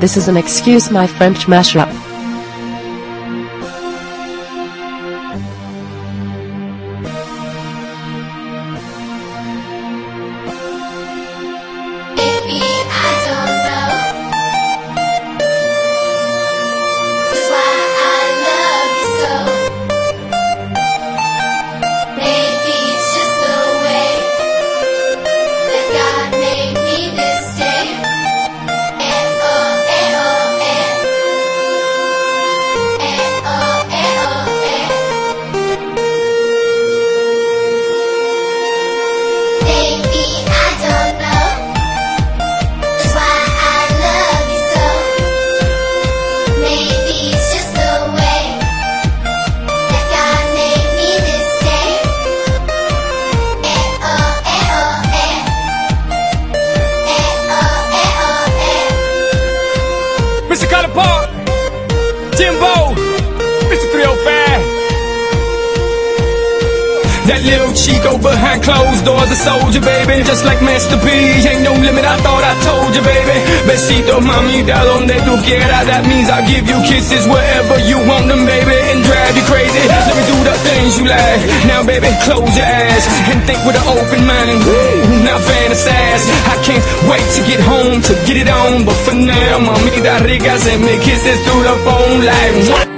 This is an excuse my French mashup. Mr. Color Park, Jimbo, Mr. 305. That little Chico behind closed doors, a soldier, baby. Just like Master P, ain't no limit, I thought I told you, baby. Besito, mamita, donde tú quieras. That means I'll give you kisses wherever you want them, baby, drive you crazy. Let me do the things you like. Now, baby, close your eyes and think with an open mind now fantasize. I can't wait to get home to get it on, but for now, mamita rica, and me kisses through the phone like.